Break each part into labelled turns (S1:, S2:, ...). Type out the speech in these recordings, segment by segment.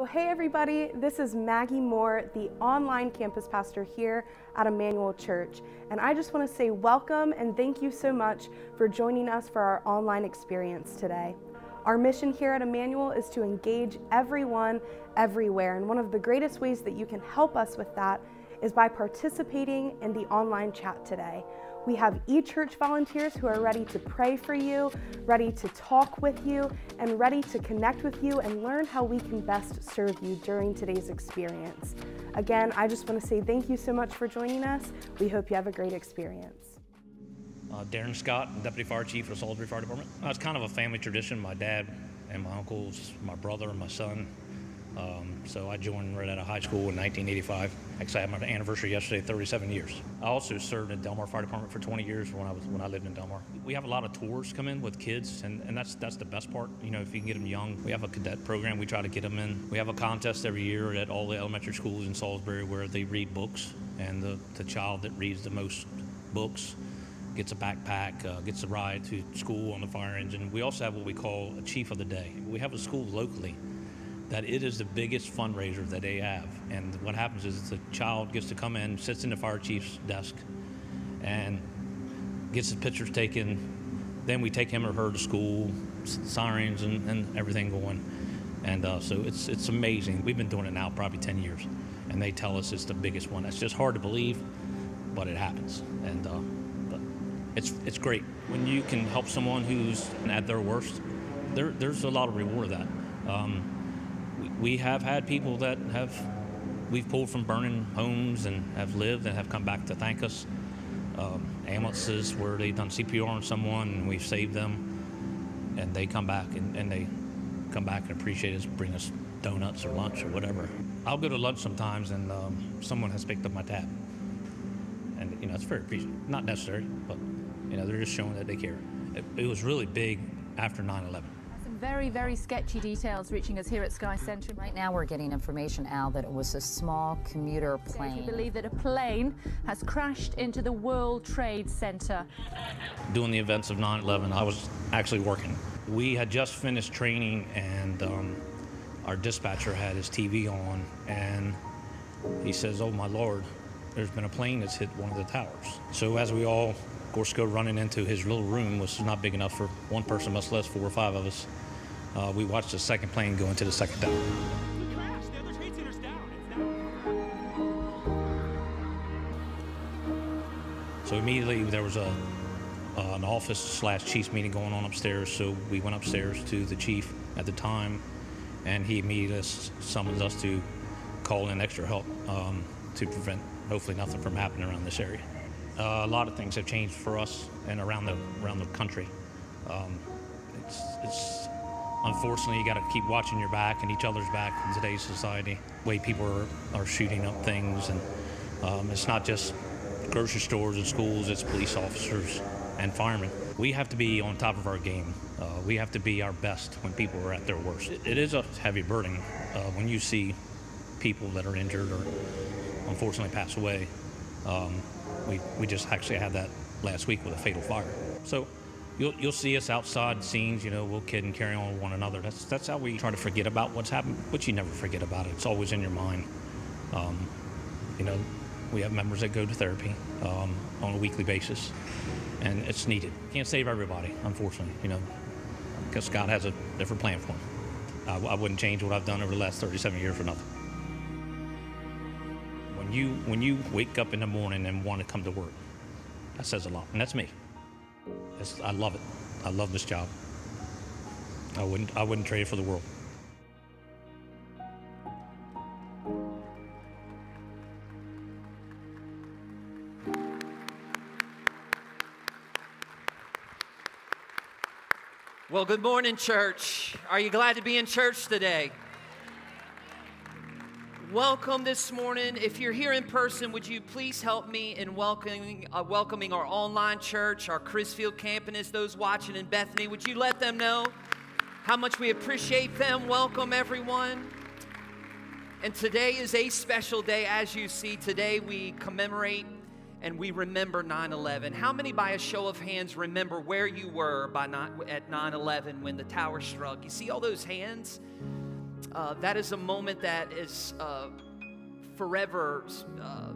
S1: Well, hey everybody, this is Maggie Moore, the online campus pastor here at Emmanuel Church. And I just want to say welcome and thank you so much for joining us for our online experience today. Our mission here at Emmanuel is to engage everyone everywhere. And one of the greatest ways that you can help us with that is by participating in the online chat today. We have eChurch volunteers who are ready to pray for you, ready to talk with you, and ready to connect with you and learn how we can best serve you during today's experience. Again, I just want to say thank you so much for joining us. We hope you have a great experience.
S2: Uh, Darren Scott, Deputy Fire Chief of Salisbury Fire Department. It's kind of a family tradition. My dad and my uncles, my brother and my son um, so I joined right out of high school in 1985. Actually, I had my anniversary yesterday, 37 years. I also served in Delmar Fire Department for 20 years when I was when I lived in Delmar. We have a lot of tours come in with kids, and, and that's that's the best part. You know, if you can get them young, we have a cadet program. We try to get them in. We have a contest every year at all the elementary schools in Salisbury where they read books, and the, the child that reads the most books gets a backpack, uh, gets a ride to school on the fire engine. We also have what we call a chief of the day. We have a school locally that it is the biggest fundraiser that they have. And what happens is the child gets to come in, sits in the fire chief's desk, and gets his pictures taken. Then we take him or her to school, sirens and, and everything going. And uh, so it's it's amazing. We've been doing it now probably 10 years, and they tell us it's the biggest one. It's just hard to believe, but it happens. And uh, it's it's great when you can help someone who's at their worst. There, there's a lot of reward of that. Um, we have had people that have we've pulled from burning homes and have lived and have come back to thank us. Um, ambulances where they've done CPR on someone and we've saved them, and they come back and, and they come back and appreciate us, bring us donuts or lunch or whatever. I'll go to lunch sometimes and um, someone has picked up my tab, and you know it's very appreciative. Not necessary, but you know they're just showing that they care. It, it was really big after 9/11
S3: very, very sketchy details reaching us here at Sky Centre.
S4: Right now, we're getting information, Al, that it was a small commuter plane.
S3: We believe that a plane has crashed into the World Trade Center.
S2: Doing the events of 9 11, I was actually working. We had just finished training, and um, our dispatcher had his TV on, and he says, Oh, my Lord, there's been a plane that's hit one of the towers. So, as we all of course, go running into his little room, which is not big enough for one person, much less four or five of us uh, we watched the second plane go into the second tower. So immediately there was a uh, an office slash chief's meeting going on upstairs. So we went upstairs to the chief at the time, and he immediately summoned us to call in extra help um, to prevent hopefully nothing from happening around this area. Uh, a lot of things have changed for us and around the around the country. Um, it's, it's unfortunately, you got to keep watching your back and each other's back in today's society. The way people are, are shooting up things, and um, it's not just grocery stores and schools; it's police officers and firemen. We have to be on top of our game. Uh, we have to be our best when people are at their worst. it, it is a heavy burden uh, when you see people that are injured or unfortunately pass away. Um, we, we just actually had that last week with a fatal fire. So you'll you'll see us outside scenes. You know, we'll kid and carry on with one another. That's that's how we try to forget about what's happened, but you never forget about it. It's always in your mind. Um, you know, we have members that go to therapy um, on a weekly basis, and it's needed. Can't save everybody, unfortunately. You know, because God has a different plan for them. I, I wouldn't change what I've done over the last 37 years for nothing. When you when you wake up in the morning and want to come to work, that says a lot, and that's me. It's, I love it. I love this job. I wouldn't I wouldn't trade it for the world.
S5: Well, good morning, church. Are you glad to be in church today? Welcome this morning. If you're here in person, would you please help me in welcoming, uh, welcoming our online church, our Crisfield campus, those watching in Bethany? Would you let them know how much we appreciate them? Welcome, everyone. And today is a special day, as you see. Today we commemorate and we remember 9 11. How many, by a show of hands, remember where you were by not, at 9 11 when the tower struck? You see all those hands? Uh, that is a moment that is uh, forever uh,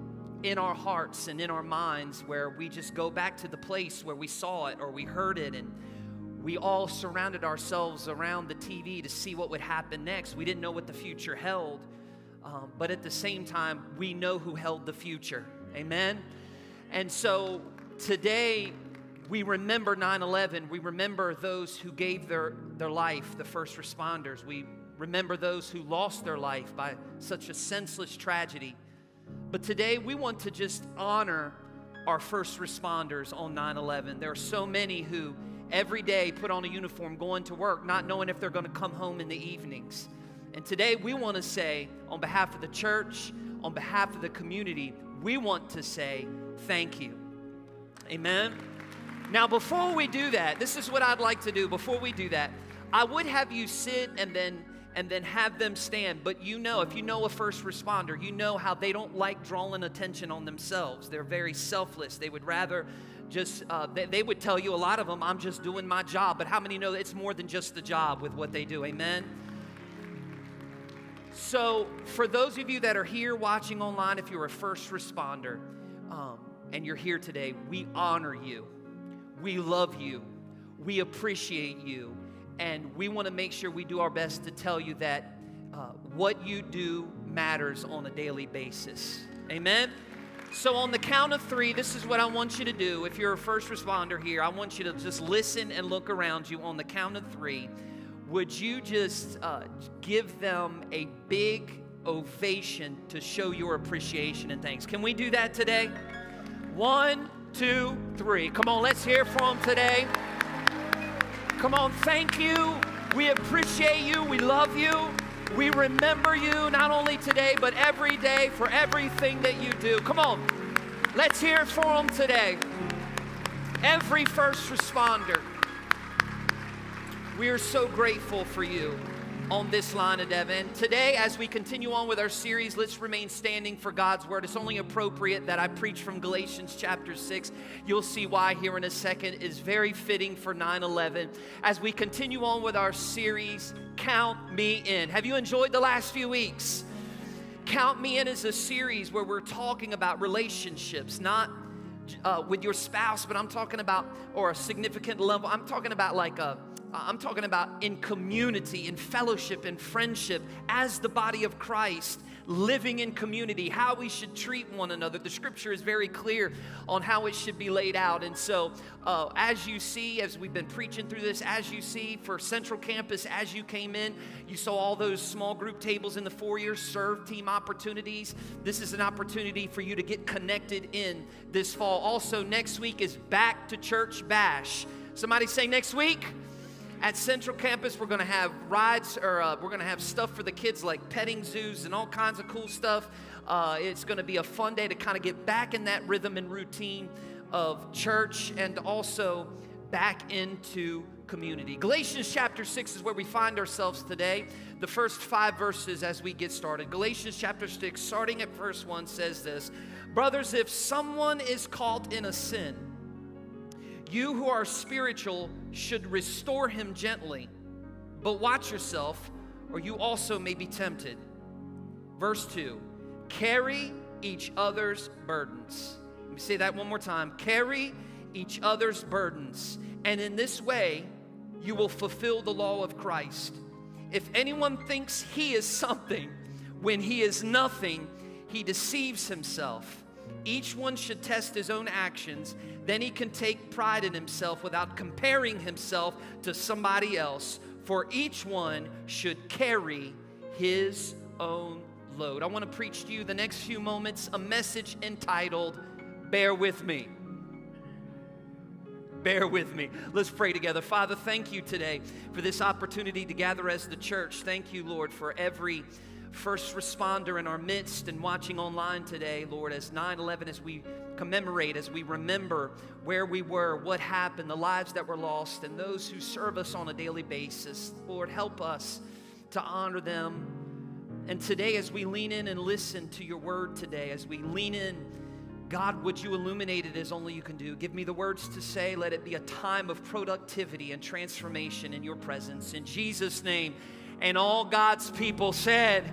S5: in our hearts and in our minds where we just go back to the place where we saw it or we heard it and we all surrounded ourselves around the TV to see what would happen next. We didn't know what the future held, um, but at the same time, we know who held the future. Amen? And so today, we remember 9 11. We remember those who gave their, their life, the first responders. We remember those who lost their life by such a senseless tragedy. But today, we want to just honor our first responders on 9 11. There are so many who every day put on a uniform going to work, not knowing if they're going to come home in the evenings. And today we want to say, on behalf of the church, on behalf of the community, we want to say thank you. Amen. Now, before we do that, this is what I'd like to do. Before we do that, I would have you sit and then and then have them stand. But you know, if you know a first responder, you know how they don't like drawing attention on themselves. They're very selfless. They would rather just uh, they, they, would tell you a lot of them i'm just doing my job but how many know it's more than just the job with what they do amen so for those of you that are here watching online if you're a first responder um, and you're here today we honor you we love you we appreciate you and we want to make sure we do our best to tell you that uh, what you do matters on a daily basis amen so, on the count of three, this is what I want you to do. If you're a first responder here, I want you to just listen and look around you. On the count of three, would you just uh, give them a big ovation to show your appreciation and thanks? Can we do that today? One, two, three. Come on, let's hear from today. Come on, thank you. We appreciate you. We love you. We remember you not only today, but every day for everything that you do. Come on, let's hear for them today. Every first responder, we are so grateful for you on this line of Devon. Today, as we continue on with our series, let's remain standing for God's word. It's only appropriate that I preach from Galatians chapter 6. You'll see why here in a second is very fitting for 9 11. As we continue on with our series, Count Me In. Have you enjoyed the last few weeks? Count Me In is a series where we're talking about relationships, not uh, with your spouse, but I'm talking about, or a significant level, I'm talking about like a I'm talking about in community, in fellowship, in friendship, as the body of Christ, living in community, how we should treat one another. The scripture is very clear on how it should be laid out. And so, uh, as you see, as we've been preaching through this, as you see for Central Campus, as you came in, you saw all those small group tables in the foyer, serve team opportunities. This is an opportunity for you to get connected in this fall. Also, next week is Back to Church Bash. Somebody say next week. At Central Campus, we're going to have rides or uh, we're going to have stuff for the kids like petting zoos and all kinds of cool stuff. Uh, it's going to be a fun day to kind of get back in that rhythm and routine of church and also back into community. Galatians chapter 6 is where we find ourselves today. The first five verses as we get started. Galatians chapter 6, starting at verse 1, says this Brothers, if someone is caught in a sin, you who are spiritual should restore him gently, but watch yourself, or you also may be tempted. Verse 2 Carry each other's burdens. Let me say that one more time. Carry each other's burdens, and in this way you will fulfill the law of Christ. If anyone thinks he is something when he is nothing, he deceives himself. Each one should test his own actions. Then he can take pride in himself without comparing himself to somebody else. For each one should carry his own load. I want to preach to you the next few moments a message entitled, Bear with Me. Bear with me. Let's pray together. Father, thank you today for this opportunity to gather as the church. Thank you, Lord, for every first responder in our midst and watching online today, Lord, as 9 11, as we commemorate, as we remember where we were, what happened, the lives that were lost, and those who serve us on a daily basis. Lord, help us to honor them. And today, as we lean in and listen to your word today, as we lean in, God, would you illuminate it as only you can do? Give me the words to say. Let it be a time of productivity and transformation in your presence. In Jesus' name, And all God's people said,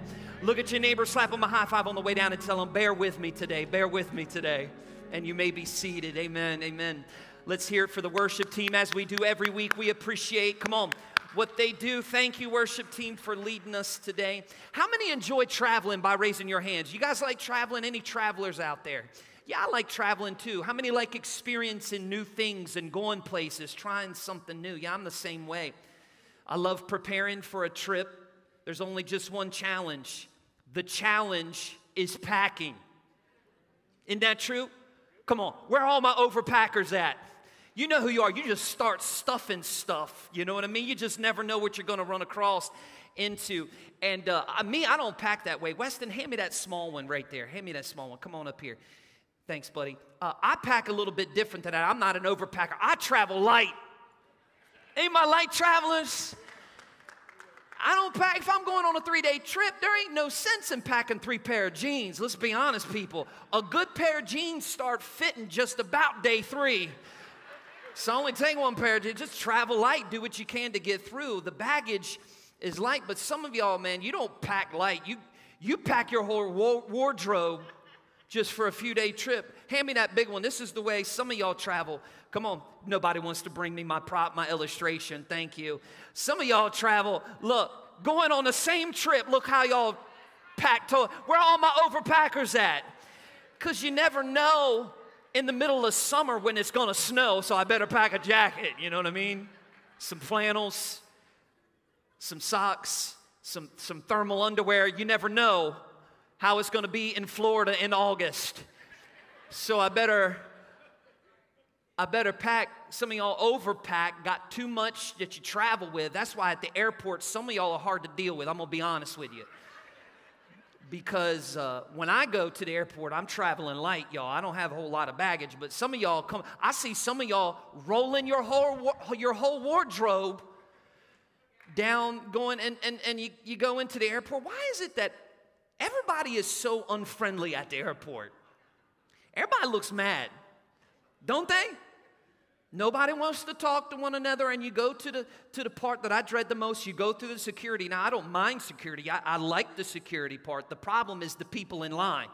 S5: Look at your neighbor, slap them a high five on the way down, and tell them, Bear with me today, bear with me today. And you may be seated. Amen, amen. Let's hear it for the worship team as we do every week. We appreciate, come on, what they do. Thank you, worship team, for leading us today. How many enjoy traveling by raising your hands? You guys like traveling? Any travelers out there? Yeah, I like traveling too. How many like experiencing new things and going places, trying something new? Yeah, I'm the same way. I love preparing for a trip. There's only just one challenge the challenge is packing. Isn't that true? Come on, where are all my overpackers at? You know who you are. You just start stuffing stuff. You know what I mean? You just never know what you're going to run across into. And uh, me, I don't pack that way. Weston, hand me that small one right there. Hand me that small one. Come on up here. Thanks, buddy. Uh, I pack a little bit different than that. I'm not an overpacker. I travel light. Ain't my light travelers? I don't pack, if I'm going on a three day trip, there ain't no sense in packing three pair of jeans. Let's be honest, people. A good pair of jeans start fitting just about day three. So only take one pair of jeans. Just travel light, do what you can to get through. The baggage is light, but some of y'all, man, you don't pack light. You, you pack your whole wardrobe just for a few day trip. Hand me that big one. This is the way some of y'all travel. Come on, nobody wants to bring me my prop, my illustration. Thank you. Some of y'all travel, look, going on the same trip, look how y'all pack to where are all my overpackers at? Because you never know in the middle of summer when it's gonna snow, so I better pack a jacket, you know what I mean? Some flannels, some socks, some, some thermal underwear. You never know how it's gonna be in Florida in August. So I better I better pack. Some of y'all overpack, got too much that you travel with. That's why at the airport, some of y'all are hard to deal with. I'm gonna be honest with you. Because uh, when I go to the airport, I'm traveling light, y'all. I don't have a whole lot of baggage, but some of y'all come. I see some of y'all rolling your whole your whole wardrobe down, going and and and you, you go into the airport. Why is it that everybody is so unfriendly at the airport? Everybody looks mad, don't they? Nobody wants to talk to one another, and you go to the, to the part that I dread the most. You go through the security. Now, I don't mind security, I, I like the security part. The problem is the people in line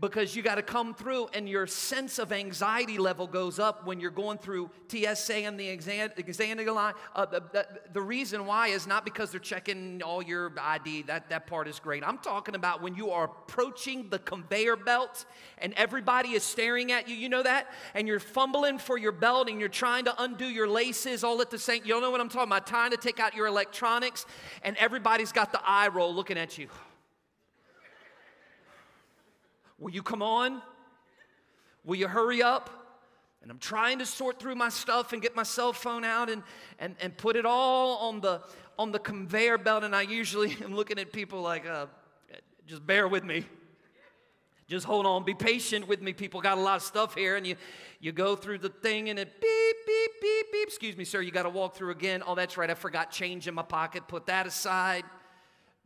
S5: because you got to come through and your sense of anxiety level goes up when you're going through TSA and the exam, line. Uh, the, the, the, reason why is not because they're checking all your ID, that, that part is great. I'm talking about when you are approaching the conveyor belt and everybody is staring at you, you know that? And you're fumbling for your belt and you're trying to undo your laces all at the same, you know what I'm talking about? Trying to take out your electronics and everybody's got the eye roll looking at you. Will you come on? Will you hurry up? And I'm trying to sort through my stuff and get my cell phone out and, and, and put it all on the, on the conveyor belt. And I usually am looking at people like, uh, just bear with me. Just hold on, be patient with me. People got a lot of stuff here, and you, you go through the thing, and it beep, beep, beep, beep. Excuse me, sir, you got to walk through again. Oh, that's right, I forgot change in my pocket. Put that aside.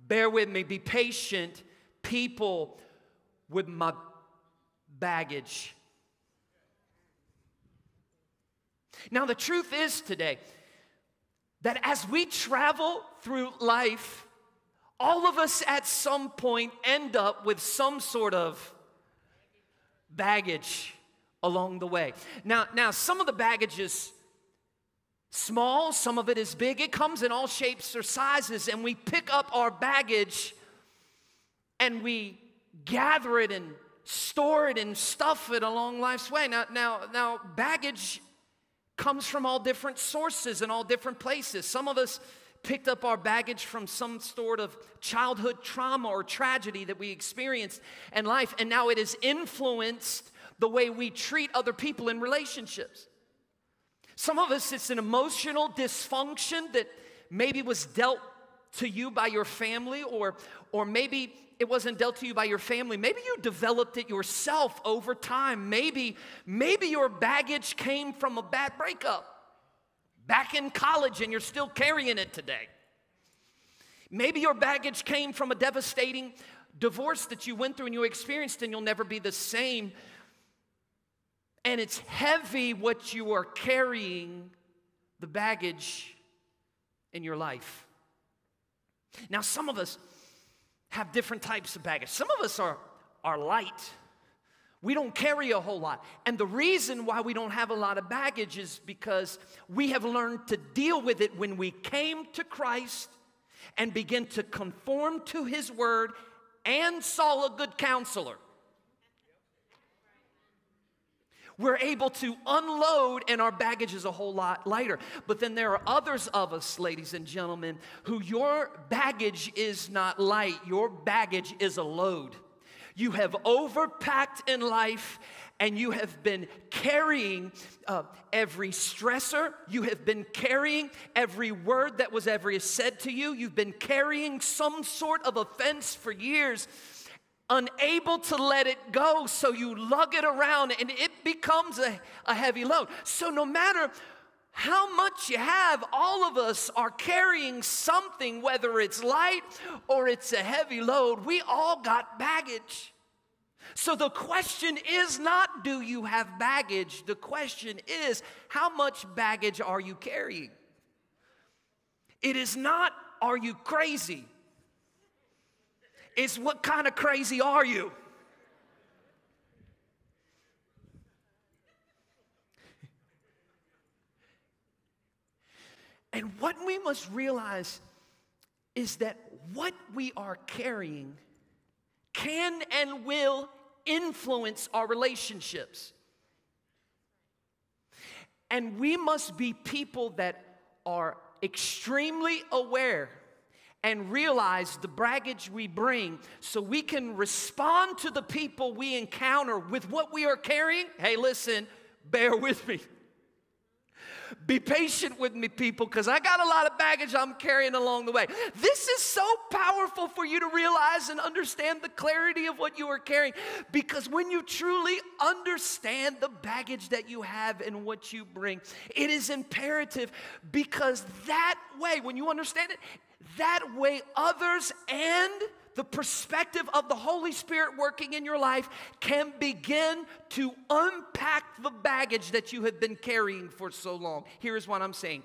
S5: Bear with me, be patient. People with my baggage. Now, the truth is today that as we travel through life, all of us at some point end up with some sort of baggage along the way. Now, now some of the baggage is small, some of it is big. It comes in all shapes or sizes, and we pick up our baggage and we gather it and store it and stuff it along life's way. Now, now, now, baggage comes from all different sources and all different places. Some of us picked up our baggage from some sort of childhood trauma or tragedy that we experienced in life, and now it has influenced the way we treat other people in relationships. Some of us, it's an emotional dysfunction that maybe was dealt to you by your family, or, or maybe it wasn't dealt to you by your family. Maybe you developed it yourself over time. Maybe, maybe your baggage came from a bad breakup back in college and you're still carrying it today. Maybe your baggage came from a devastating divorce that you went through and you experienced, and you'll never be the same. And it's heavy what you are carrying, the baggage in your life. Now, some of us have different types of baggage. Some of us are, are light. We don't carry a whole lot. And the reason why we don't have a lot of baggage is because we have learned to deal with it when we came to Christ and begin to conform to His Word and saw a good counselor. We're able to unload and our baggage is a whole lot lighter. But then there are others of us, ladies and gentlemen, who your baggage is not light, your baggage is a load. You have overpacked in life and you have been carrying uh, every stressor. You have been carrying every word that was ever said to you. You've been carrying some sort of offense for years unable to let it go, so you lug it around and it becomes a, a heavy load. So, no matter how much you have, all of us are carrying something, whether it's light or it's a heavy load. We all got baggage. So the question is not, do you have baggage? The question is, how much baggage are you carrying? It is not, are you crazy? Is what kind of crazy are you? And what we must realize is that what we are carrying can and will influence our relationships. And we must be people that are extremely aware and realize the baggage we bring so we can respond to the people we encounter with what we are carrying. Hey, listen, bear with me. Be patient with me, people, because I got a lot of baggage I'm carrying along the way. This is so powerful for you to realize and understand the clarity of what you are carrying, because when you truly understand the baggage that you have and what you bring, it is imperative because that way, when you understand it, that way, others and the perspective of the Holy Spirit working in your life can begin to unpack the baggage that you have been carrying for so long. Here's what I'm saying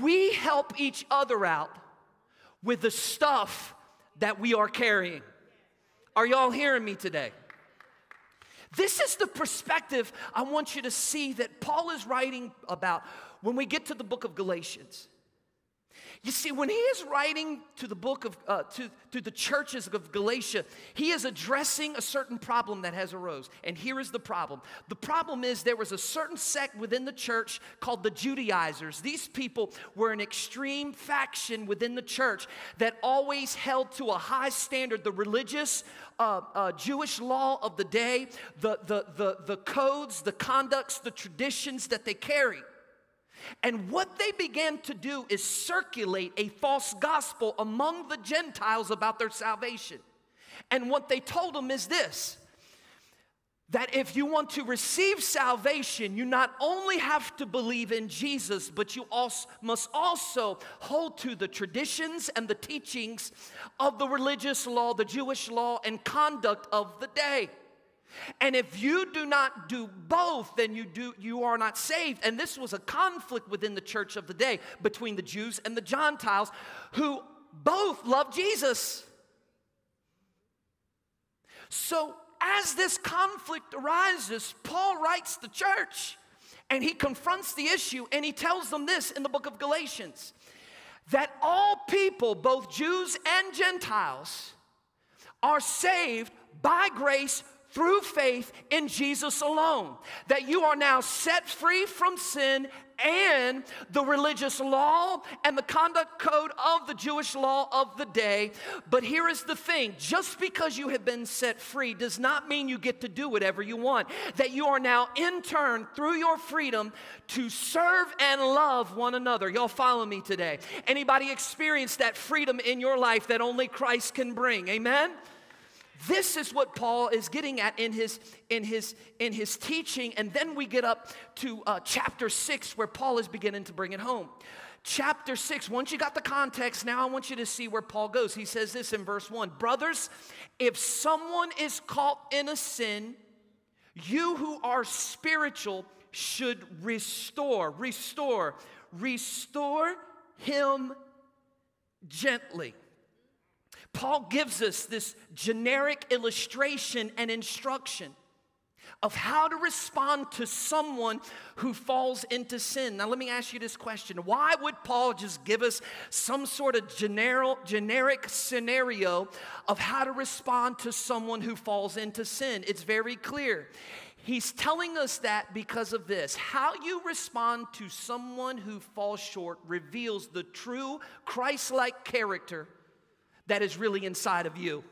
S5: we help each other out with the stuff that we are carrying. Are y'all hearing me today? This is the perspective I want you to see that Paul is writing about when we get to the book of Galatians. You see, when he is writing to the book of, uh, to, to the churches of Galatia, he is addressing a certain problem that has arose. And here is the problem. The problem is there was a certain sect within the church called the Judaizers. These people were an extreme faction within the church that always held to a high standard the religious uh, uh, Jewish law of the day, the, the, the, the codes, the conducts, the traditions that they carried. And what they began to do is circulate a false gospel among the Gentiles about their salvation. And what they told them is this that if you want to receive salvation, you not only have to believe in Jesus, but you also must also hold to the traditions and the teachings of the religious law, the Jewish law, and conduct of the day. And if you do not do both, then you do you are not saved. And this was a conflict within the church of the day between the Jews and the Gentiles who both loved Jesus. So as this conflict arises, Paul writes the church and he confronts the issue and he tells them this in the book of Galatians that all people, both Jews and Gentiles, are saved by grace through faith in Jesus alone. That you are now set free from sin and the religious law and the conduct code of the Jewish law of the day. But here is the thing just because you have been set free does not mean you get to do whatever you want. That you are now in turn through your freedom to serve and love one another. Y'all follow me today. Anybody experience that freedom in your life that only Christ can bring? Amen? This is what Paul is getting at in his, in his, in his teaching. And then we get up to uh, chapter six, where Paul is beginning to bring it home. Chapter six, once you got the context, now I want you to see where Paul goes. He says this in verse one Brothers, if someone is caught in a sin, you who are spiritual should restore, restore, restore him gently. Paul gives us this generic illustration and instruction of how to respond to someone who falls into sin. Now, let me ask you this question Why would Paul just give us some sort of general, generic scenario of how to respond to someone who falls into sin? It's very clear. He's telling us that because of this. How you respond to someone who falls short reveals the true Christ like character that is really inside of you.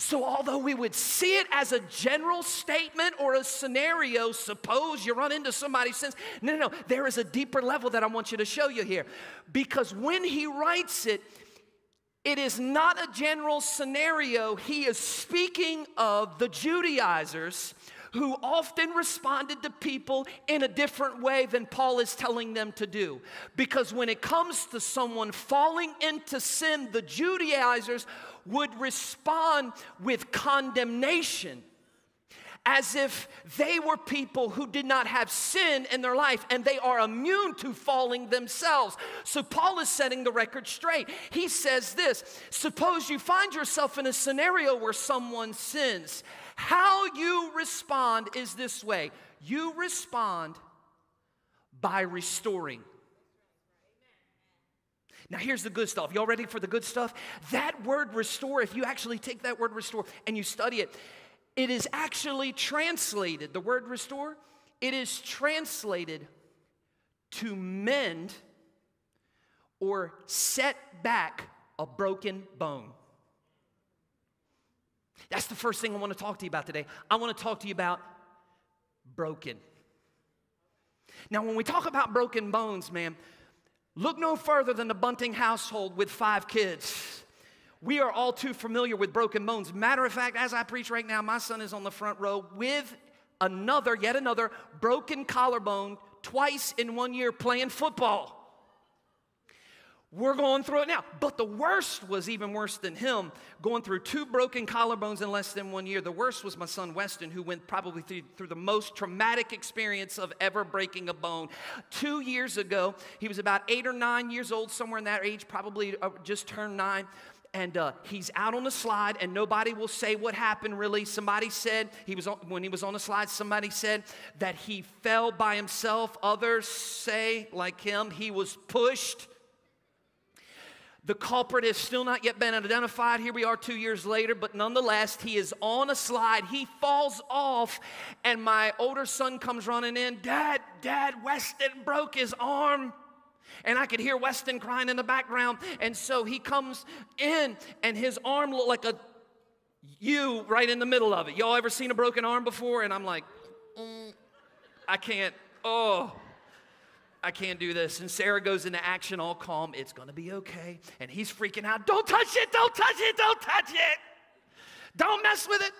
S5: So, although we would see it as a general statement or a scenario, suppose you run into somebody's sins, no, no, no, there is a deeper level that I want you to show you here. Because when he writes it, it is not a general scenario. He is speaking of the Judaizers who often responded to people in a different way than Paul is telling them to do. Because when it comes to someone falling into sin, the Judaizers would respond with condemnation as if they were people who did not have sin in their life and they are immune to falling themselves. So Paul is setting the record straight. He says this Suppose you find yourself in a scenario where someone sins. How you respond is this way you respond by restoring. Now, here's the good stuff. Y'all ready for the good stuff? That word restore, if you actually take that word restore and you study it, it is actually translated, the word restore, it is translated to mend or set back a broken bone. That's the first thing I want to talk to you about today. I want to talk to you about broken. Now, when we talk about broken bones, man, look no further than the Bunting household with five kids. We are all too familiar with broken bones. Matter of fact, as I preach right now, my son is on the front row with another, yet another broken collarbone twice in one year playing football. We're going through it now. But the worst was even worse than him, going through two broken collarbones in less than one year. The worst was my son Weston, who went probably through, through, the most traumatic experience of ever breaking a bone. Two years ago, he was about eight or nine years old, somewhere in that age, probably uh, just turned nine. And uh, he's out on the slide, and nobody will say what happened really. Somebody said, he was on, when he was on the slide, somebody said that he fell by himself. Others say, like him, he was pushed the culprit has still not yet been identified. Here we are two years later, but nonetheless, he is on a slide. He falls off, and my older son comes running in. Dad, Dad, Weston broke his arm. And I could hear Weston crying in the background. And so he comes in, and his arm looked like a U right in the middle of it. Y'all ever seen a broken arm before? And I'm like, mm, I can't. Oh. I can't do this. And Sarah goes into action all calm. It's going to be okay. And he's freaking out. Don't touch it. Don't touch it. Don't touch it. Don't mess with it.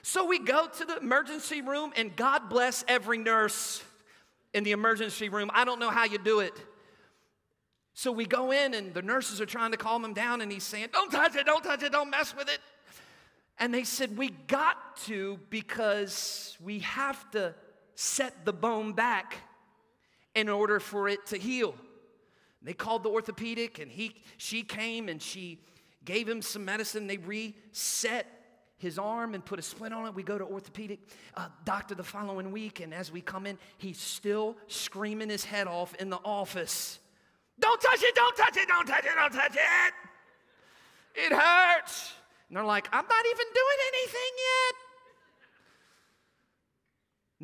S5: So we go to the emergency room, and God bless every nurse in the emergency room. I don't know how you do it. So we go in, and the nurses are trying to calm him down, and he's saying, Don't touch it. Don't touch it. Don't mess with it. And they said, We got to because we have to set the bone back in order for it to heal. They called the orthopedic and he, she came and she gave him some medicine. They reset his arm and put a splint on it. We go to orthopedic uh, doctor the following week, and as we come in, he's still screaming his head off in the office. Don't touch it, don't touch it, don't touch it, don't touch it. It hurts. And they're like, I'm not even doing anything yet.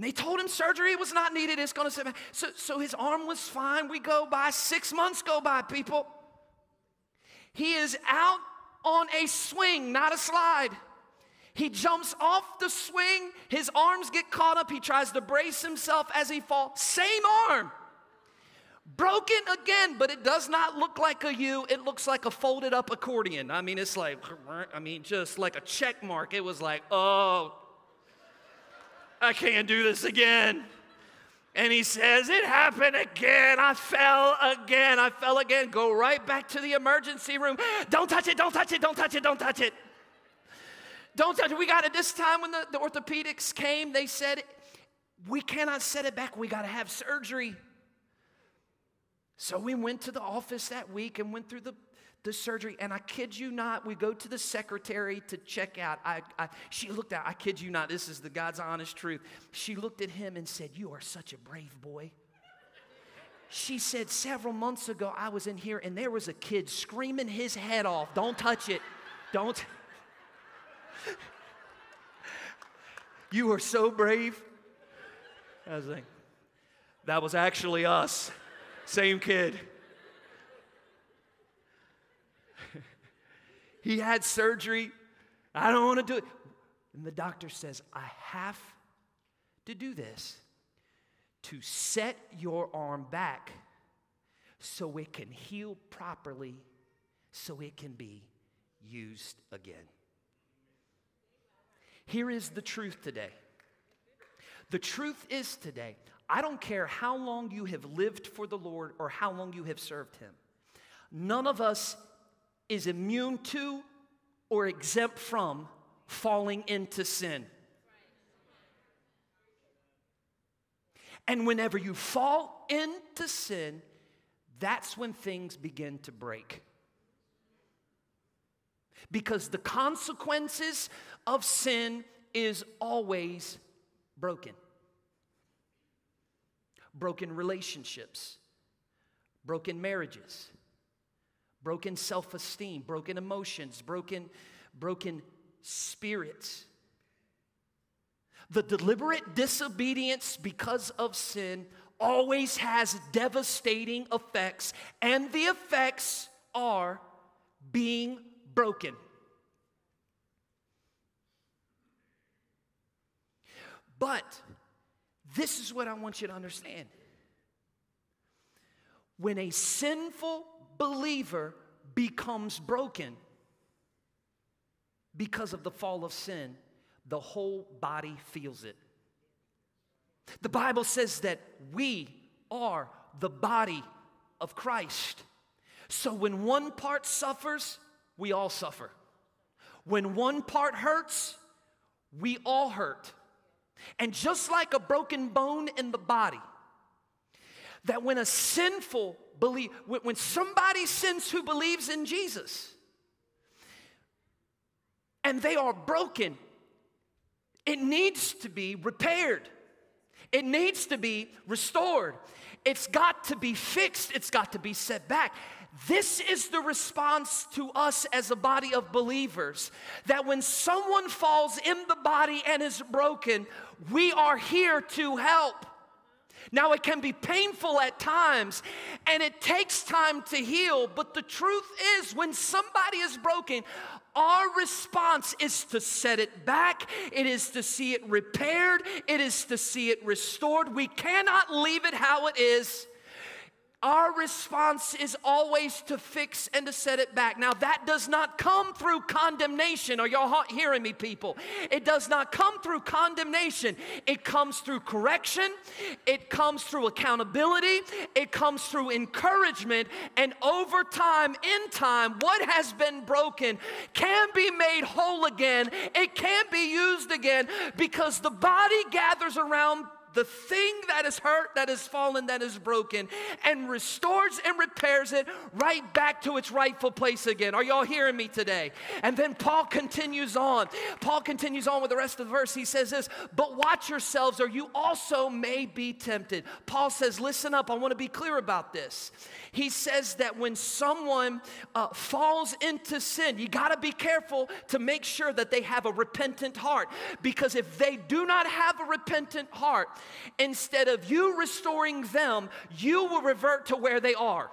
S5: And they told him surgery was not needed. It's going to sit back. So, so his arm was fine. We go by. Six months go by, people. He is out on a swing, not a slide. He jumps off the swing. His arms get caught up. He tries to brace himself as he falls. Same arm. Broken again, but it does not look like a U. It looks like a folded up accordion. I mean, it's like, I mean, just like a check mark. It was like, oh, I can't do this again. And he says, It happened again. I fell again. I fell again. Go right back to the emergency room. Don't touch it. Don't touch it. Don't touch it. Don't touch it. Don't touch it. We got it this time when the, the orthopedics came. They said, We cannot set it back. We got to have surgery. So we went to the office that week and went through the, the surgery, and I kid you not, we go to the secretary to check out. I, I, she looked at, I kid you not, this is the God's honest truth. She looked at him and said, You are such a brave boy. She said, Several months ago, I was in here and there was a kid screaming his head off. Don't touch it. Don't. you are so brave. I was like, That was actually us. Same kid. He had surgery. I don't want to do it. And the doctor says, I have to do this to set your arm back so it can heal properly, so it can be used again. Here is the truth today. The truth is today, I don't care how long you have lived for the Lord or how long you have served Him, none of us is immune to or exempt from falling into sin. And whenever you fall into sin, that's when things begin to break. Because the consequences of sin is always broken. Broken relationships, broken marriages, broken self esteem, broken emotions, broken, broken spirits. The deliberate disobedience because of sin always has devastating effects, and the effects are being broken. But this is what I want you to understand. When a sinful believer becomes broken because of the fall of sin, the whole body feels it. The Bible says that we are the body of Christ. So when one part suffers, we all suffer. When one part hurts, we all hurt. And just like a broken bone in the body, that when a sinful believe, when somebody sins who believes in Jesus and they are broken, it needs to be repaired. It needs to be restored. It's got to be fixed. It's got to be set back. This is the response to us as a body of believers that when someone falls in the body and is broken, we are here to help. Now, it can be painful at times and it takes time to heal, but the truth is, when somebody is broken, our response is to set it back, it is to see it repaired, it is to see it restored. We cannot leave it how it is. Our response is always to fix and to set it back. Now, that does not come through condemnation. Are y'all hearing me, people? It does not come through condemnation. It comes through correction, it comes through accountability, it comes through encouragement. And over time, in time, what has been broken can be made whole again, it can be used again because the body gathers around the thing that is hurt, that is fallen, that is broken, and restores and repairs it right back to its rightful place again. Are y'all hearing me today? And then Paul continues on. Paul continues on with the rest of the verse. He says this, but watch yourselves, or you also may be tempted. Paul says, listen up, I want to be clear about this. He says that when someone uh, falls into sin, you got to be careful to make sure that they have a repentant heart. Because if they do not have a repentant heart, instead of you restoring them, you will revert to where they are.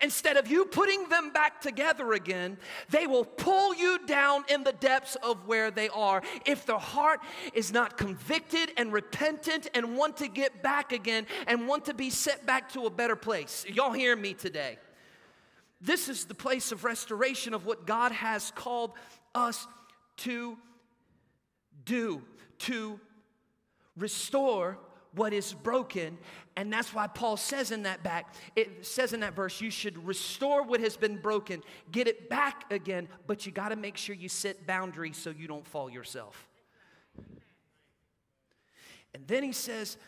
S5: Instead of you putting them back together again, they will pull you down in the depths of where they are. If their heart is not convicted and repentant and want to get back again and want to be set back to a better place. Y'all hear me today? This is the place of restoration of what God has called us to do, to restore what is broken and that's why paul says in that back it says in that verse you should restore what has been broken get it back again but you got to make sure you set boundaries so you don't fall yourself and then he says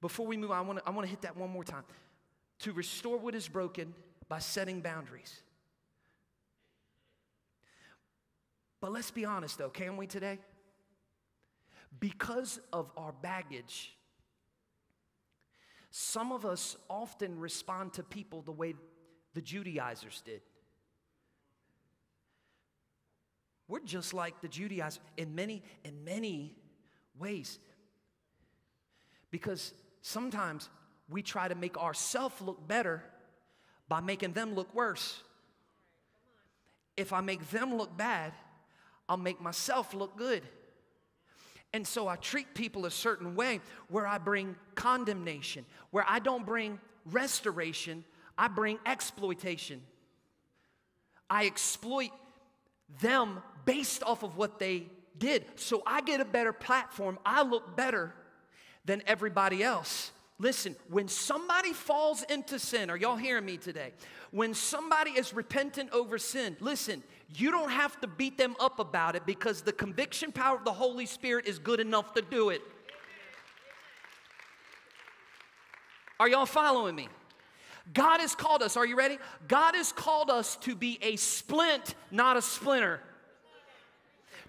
S5: Before we move on, I want to hit that one more time. To restore what is broken by setting boundaries. But let's be honest though, can we today? Because of our baggage, some of us often respond to people the way the Judaizers did. We're just like the Judaizers in many, in many ways. Because sometimes we try to make ourselves look better by making them look worse. If I make them look bad, I'll make myself look good. And so I treat people a certain way where I bring condemnation, where I don't bring restoration, I bring exploitation. I exploit them based off of what they did. So I get a better platform, I look better than everybody else. Listen, when somebody falls into sin, are y'all hearing me today? When somebody is repentant over sin, listen, you don't have to beat them up about it because the conviction power of the Holy Spirit is good enough to do it. Are y'all following me? God has called us, are you ready? God has called us to be a splint, not a splinter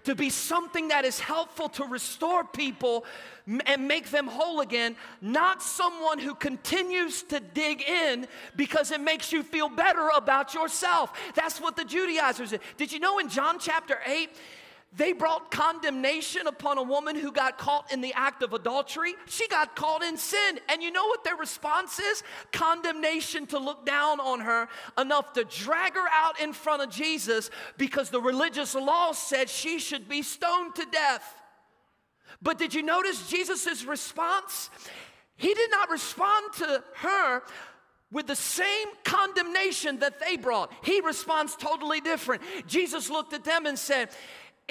S5: to be something that is helpful to restore people and make them whole again, not someone who continues to dig in because it makes you feel better about yourself. That's what the Judaizers did. Did you know in John chapter 8, they brought condemnation upon a woman who got caught in the act of adultery. She got caught in sin. And you know what their response is? Condemnation to look down on her enough to drag her out in front of Jesus because the religious law said she should be stoned to death. But did you notice Jesus' response? He did not respond to her with the same condemnation that they brought. He responds totally different. Jesus looked at them and said,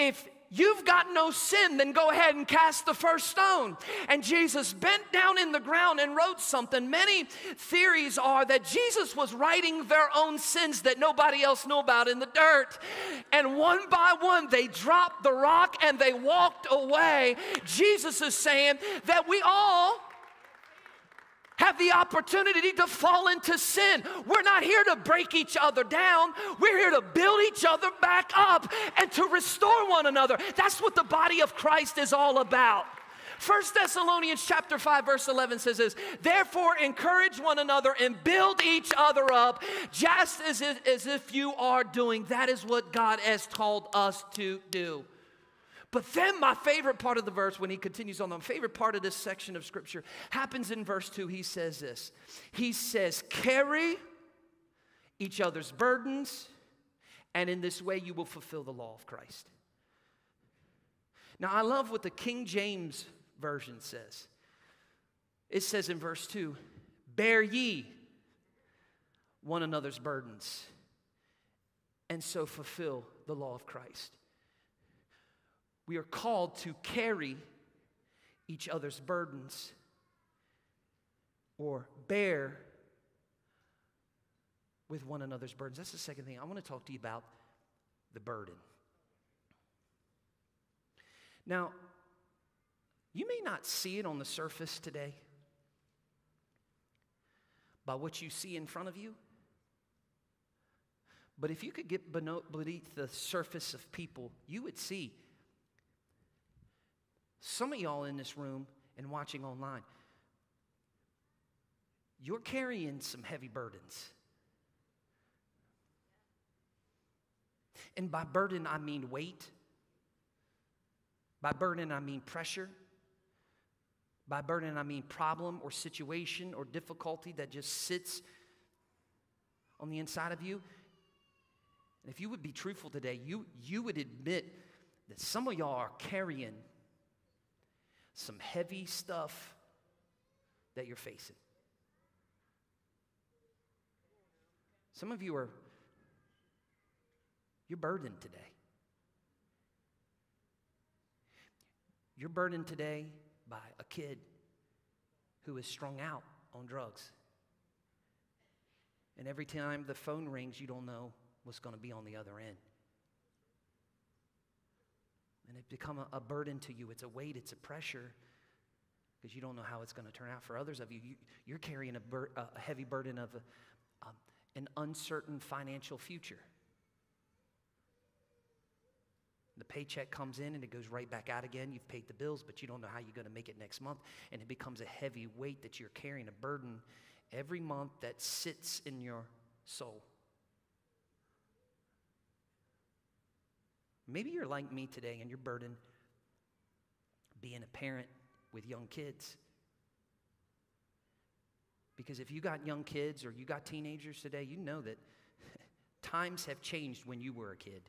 S5: if you've got no sin, then go ahead and cast the first stone. And Jesus bent down in the ground and wrote something. Many theories are that Jesus was writing their own sins that nobody else knew about in the dirt. And one by one, they dropped the rock and they walked away. Jesus is saying that we all have the opportunity to fall into sin. We're not here to break each other down. We're here to build each other back up and to restore one another. That's what the body of Christ is all about. 1 Thessalonians chapter 5 verse 11 says this, therefore encourage one another and build each other up just as if, as if you are doing. That is what God has called us to do. But then my favorite part of the verse, when he continues on, the favorite part of this section of scripture happens in verse 2. He says this He says, Carry each other's burdens, and in this way you will fulfill the law of Christ. Now, I love what the King James Version says. It says in verse 2 Bear ye one another's burdens, and so fulfill the law of Christ. We are called to carry each other's burdens or bear with one another's burdens. That's the second thing. I want to talk to you about the burden. Now, you may not see it on the surface today by what you see in front of you. But if you could get beneath the surface of people, you would see some of y'all in this room and watching online, you're carrying some heavy burdens. And by burden, I mean weight. By burden, I mean pressure. By burden, I mean problem or situation or difficulty that just sits on the inside of you. And if you would be truthful today, you, you would admit that some of y'all are carrying some heavy stuff that you're facing. Some of you are, you're burdened today. You're burdened today by a kid who is strung out on drugs. And every time the phone rings, you don't know what's going to be on the other end and it become a, a burden to you. It's a weight, it's a pressure. because you don't know how it's going to turn out. For others of you, you are carrying a, bur- a, heavy burden of a, um, an uncertain financial future. The paycheck comes in and it goes right back out again. You've paid the bills, but you don't know how you're going to make it next month. And it becomes a heavy weight that you're carrying, a burden every month that sits in your soul. Maybe you're like me today and you're burdened being a parent with young kids. Because if you got young kids or you got teenagers today, you know that times have changed when you were a kid.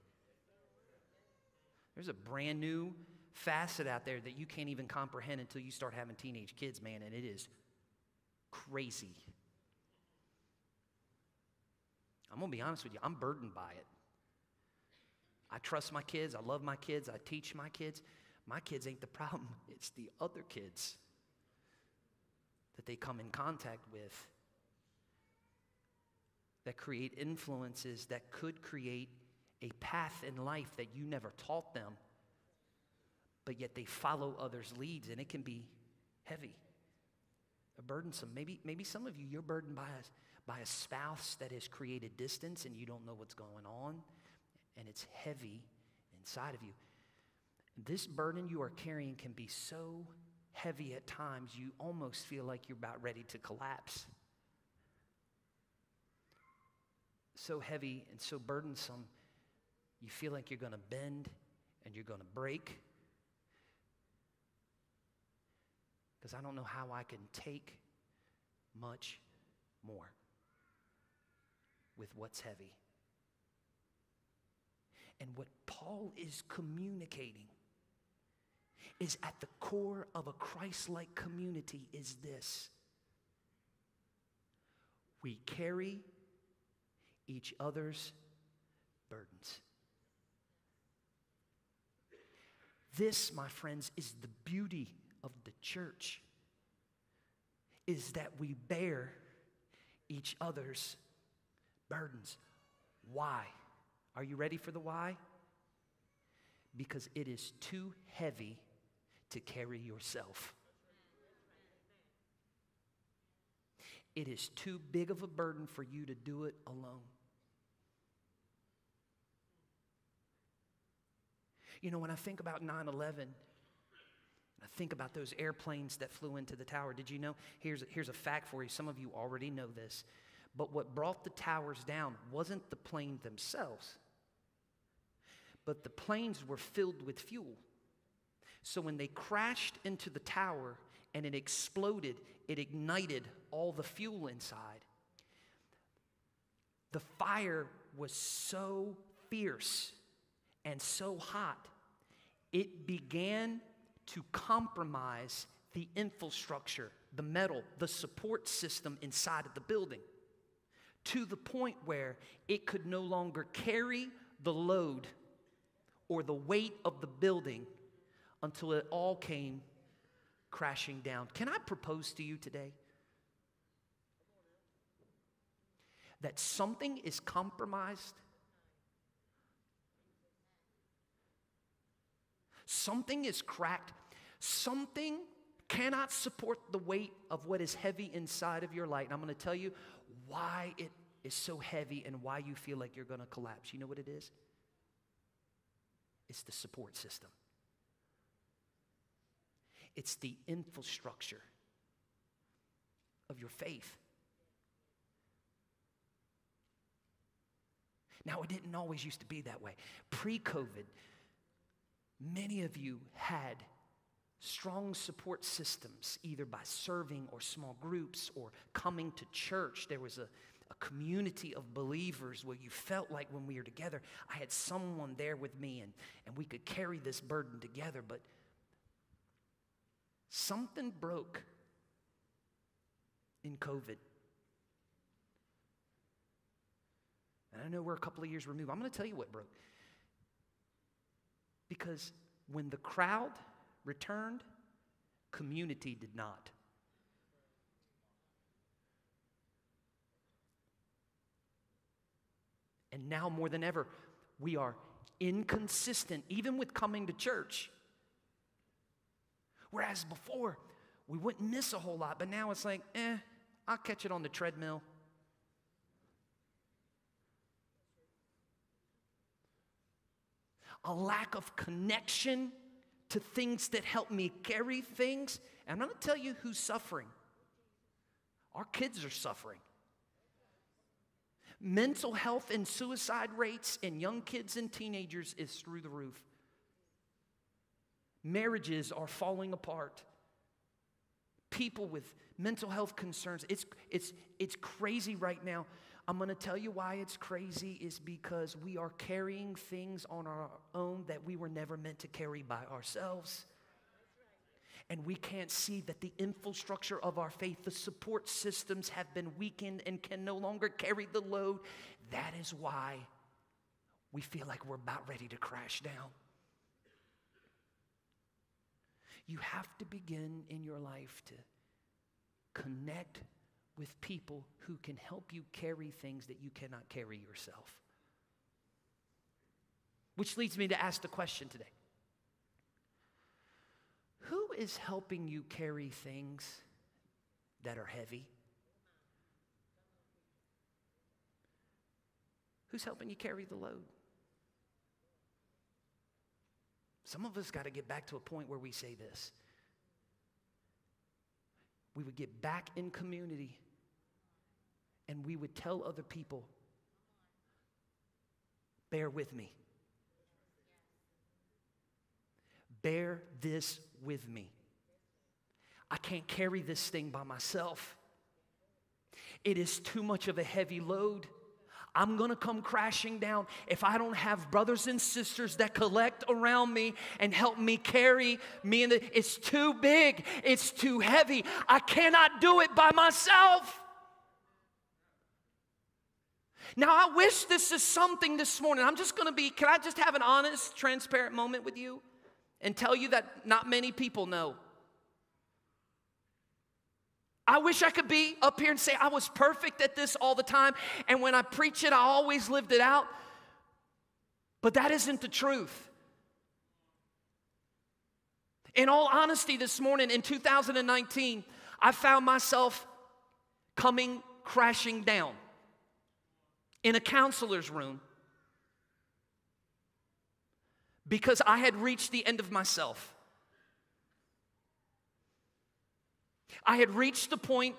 S5: There's a brand new facet out there that you can't even comprehend until you start having teenage kids, man, and it is crazy. I'm gonna be honest with you, I'm burdened by it. I trust my kids, I love my kids, I teach my kids. My kids ain't the problem, it's the other kids that they come in contact with that create influences that could create a path in life that you never taught them, but yet they follow others' leads, and it can be heavy, a burdensome. Maybe, maybe some of you, you're burdened by a, by a spouse that has created distance and you don't know what's going on, and it's heavy inside of you. This burden you are carrying can be so heavy at times, you almost feel like you're about ready to collapse. So heavy and so burdensome, you feel like you're going to bend and you're going to break. Because I don't know how I can take much more with what's heavy. And what Paul is communicating is at the core of a Christ like community is this we carry each other's burdens. This, my friends, is the beauty of the church is that we bear each other's burdens. Why? Are you ready for the why? Because it is too heavy to carry yourself. It is too big of a burden for you to do it alone. You know, when I think about 9 11, I think about those airplanes that flew into the tower. Did you know? Here's, here's a fact for you. Some of you already know this. But what brought the towers down wasn't the plane themselves, but the planes were filled with fuel. So when they crashed into the tower and it exploded, it ignited all the fuel inside. The fire was so fierce and so hot, it began to compromise the infrastructure, the metal, the support system inside of the building to the point where it could no longer carry the load or the weight of the building until it all came crashing down. Can I propose to you today that something is compromised? Something is cracked. Something cannot support the weight of what is heavy inside of your light. And I'm going to tell you why it is so heavy and why you feel like you're going to collapse. You know what it is? It's the support system. It's the infrastructure of your faith. Now, it didn't always used to be that way. Pre COVID, many of you had strong support systems, either by serving or small groups or coming to church. There was a, a community of believers where you felt like when we were together, I had someone there with me and, and we could carry this burden together. But Something broke in COVID. And I know we're a couple of years removed. I'm going to tell you what broke. Because when the crowd returned, community did not. And now more than ever, we are inconsistent, even with coming to church. Whereas before, we wouldn't miss a whole lot. But now it's like, eh, I'll catch it on the treadmill. A lack of connection to things that help me carry things. And I'm to tell you who's suffering. Our kids are suffering. Mental health and suicide rates in young kids and teenagers is through the roof. Marriages are falling apart. People with mental health concerns, it's, it's, it's crazy right now. I'm going to tell you why it's crazy is because we are carrying things on our own that we were never meant to carry by ourselves. And we can't see that the infrastructure of our faith, the support systems have been weakened and can no longer carry the load. That is why we feel like we're about ready to crash down. You have to begin in your life to connect with people who can help you carry things that you cannot carry yourself. Which leads me to ask the question today Who is helping you carry things that are heavy? Who's helping you carry the load? Some of us got to get back to a point where we say this. We would get back in community and we would tell other people, bear with me. Bear this with me. I can't carry this thing by myself. It is too much of a heavy load. I'm gonna come crashing down if I don't have brothers and sisters that collect around me and help me carry me. The, it's too big, it's too heavy. I cannot do it by myself. Now, I wish this is something this morning. I'm just gonna be, can I just have an honest, transparent moment with you and tell you that not many people know? I wish I could be up here and say I was perfect at this all the time, and when I preach it, I always lived it out. But that isn't the truth. In all honesty, this morning in 2019, I found myself coming crashing down in a counselor's room because I had reached the end of myself. I had reached the point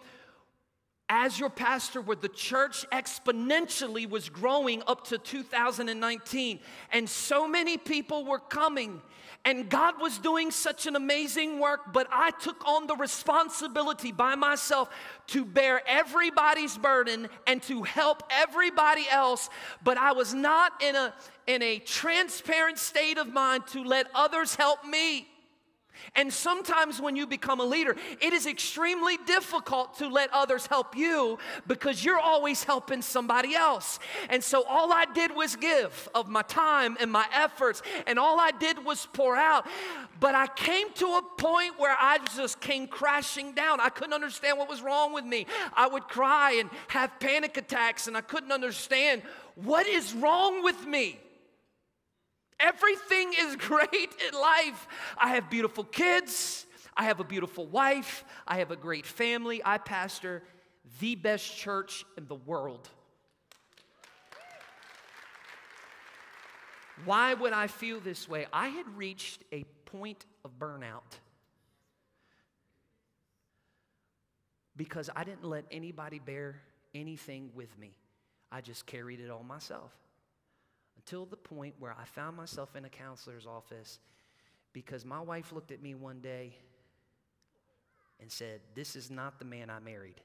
S5: as your pastor where the church exponentially was growing up to 2019 and so many people were coming and God was doing such an amazing work, but I took on the responsibility by myself to bear everybody's burden and to help everybody else. But I was not in a, in a transparent state of mind to let others help me. And sometimes when you become a leader, it is extremely difficult to let others help you because you're always helping somebody else. And so all I did was give of my time and my efforts, and all I did was pour out. But I came to a point where I just came crashing down. I couldn't understand what was wrong with me. I would cry and have panic attacks, and I couldn't understand what is wrong with me. Everything is great in life. I have beautiful kids. I have a beautiful wife. I have a great family. I pastor the best church in the world. Why would I feel this way? I had reached a point of burnout because I didn't let anybody bear anything with me. I just carried it all myself until the point where I found myself in a counselor's office because my wife looked at me one day and said, This is not the man I married.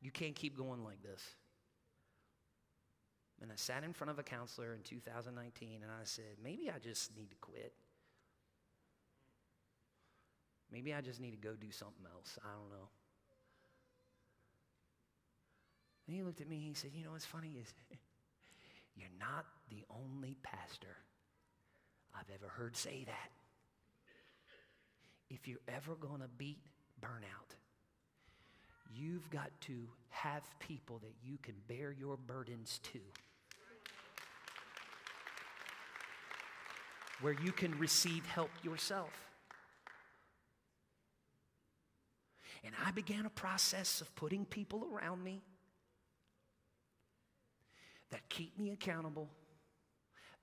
S5: You can't keep going like this. And I sat in front of a counselor in 2019 and I said, Maybe I just need to quit. Maybe I just need to go do something else. I don't know. And he looked at me, he said, You know what's funny is you're not the only pastor I've ever heard say that. If you're ever going to beat burnout, you've got to have people that you can bear your burdens to. Where you can receive help yourself. And I began a process of putting people around me that keep me accountable,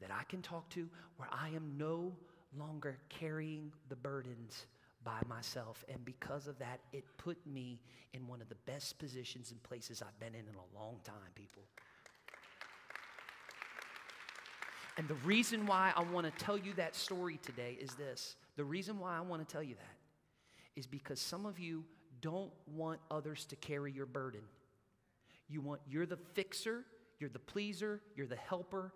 S5: that I can talk to, where I am no longer carrying the burdens by myself. And because of that, it put me in one of the best positions and places I've been in in a long time, people. And the reason why I want to tell you that story today is this. The reason why I want to tell you that is because some of you don't want others to carry your burden. You want, you're the fixer, you're the pleaser, you're the helper.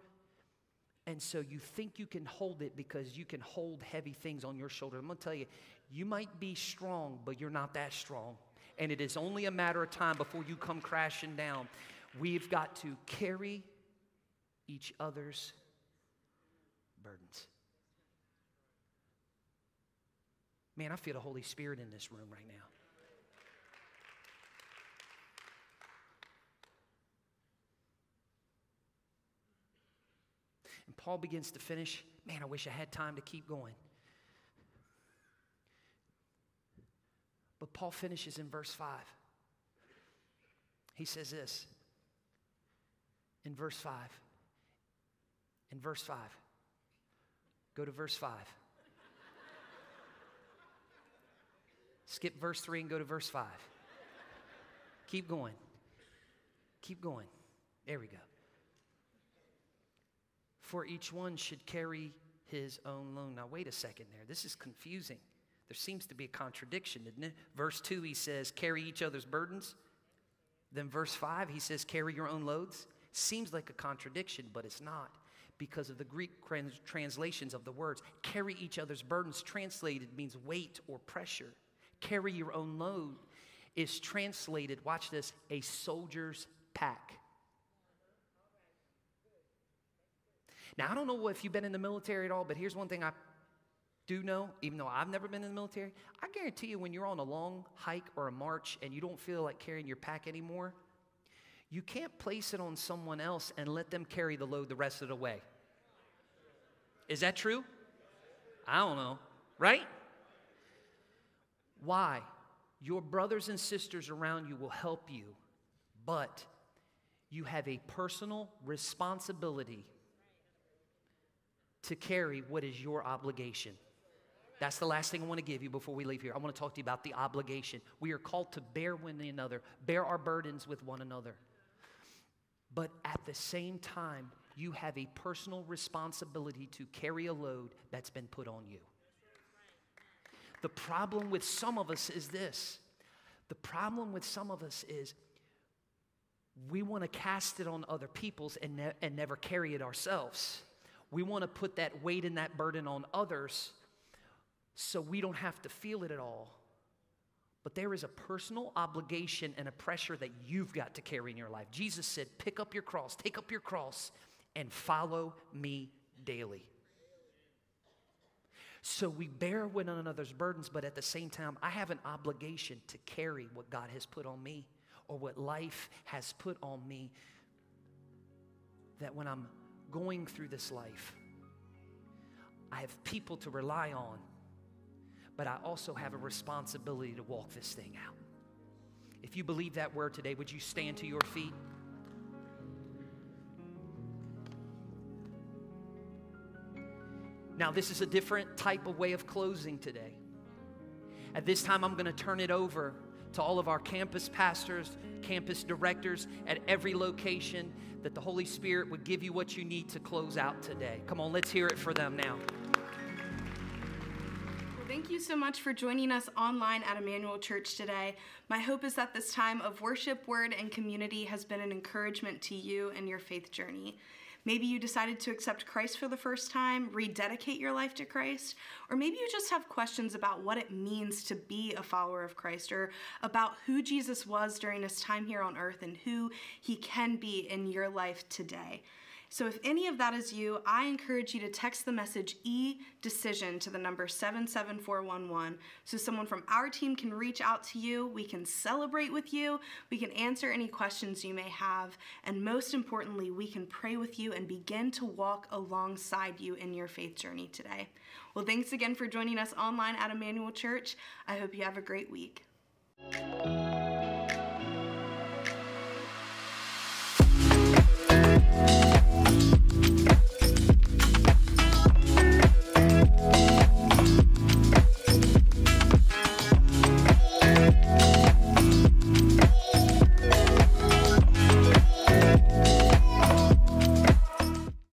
S5: And so you think you can hold it because you can hold heavy things on your shoulder. I'm going to tell you, you might be strong, but you're not that strong. And it is only a matter of time before you come crashing down. We've got to carry each other's burdens. Man, I feel the Holy Spirit in this room right now. And Paul begins to finish. Man, I wish I had time to keep going. But Paul finishes in verse 5. He says this in verse 5. In verse 5. Go to verse 5. Skip verse 3 and go to verse 5. Keep going. Keep going. There we go. For each one should carry his own load. Now, wait a second there. This is confusing. There seems to be a contradiction, isn't it? Verse 2, he says, carry each other's burdens. Then verse 5, he says, carry your own loads. Seems like a contradiction, but it's not because of the Greek translations of the words. Carry each other's burdens, translated means weight or pressure. Carry your own load is translated, watch this, a soldier's pack. Now, I don't know if you've been in the military at all, but here's one thing I do know, even though I've never been in the military, I guarantee you when you're on a long hike or a march and you don't feel like carrying your pack anymore, you can't place it on someone else and let them carry the load the rest of the way. Is that true? I don't know, right? Why? Your brothers and sisters around you will help you, but you have a personal responsibility to carry what is your obligation. That's the last thing I want to give you before we leave here. I want to talk to you about the obligation. We are called to bear one another, bear our burdens with one another. But at the same time, you have a personal responsibility to carry a load that's been put on you. The problem with some of us is this the problem with some of us is we want to cast it on other people's and, ne- and never carry it ourselves. We want to put that weight and that burden on others so we don't have to feel it at all. But there is a personal obligation and a pressure that you've got to carry in your life. Jesus said, Pick up your cross, take up your cross, and follow me daily. So we bear one another's burdens, but at the same time, I have an obligation to carry what God has put on me or what life has put on me. That when I'm going through this life, I have people to rely on but I also have a responsibility to walk this thing out. If you believe that word today, would you stand to your feet? Now, this is a different type of way of closing today. At this time, I'm going to turn it over to all of our campus pastors, campus directors at every location that the Holy Spirit would give you what you need to close out today. Come on, let's hear it for them now.
S1: Thank you so much for joining us online at Emmanuel Church today. My hope is that this time of worship, word, and community has been an encouragement to you and your faith journey. Maybe you decided to accept Christ for the first time, rededicate your life to Christ, or maybe you just have questions about what it means to be a follower of Christ or about who Jesus was during his time here on earth and who he can be in your life today. So if any of that is you, I encourage you to text the message E decision to the number 77411 so someone from our team can reach out to you, we can celebrate with you, we can answer any questions you may have, and most importantly, we can pray with you and begin to walk alongside you in your faith journey today. Well, thanks again for joining us online at Emmanuel Church. I hope you have a great week.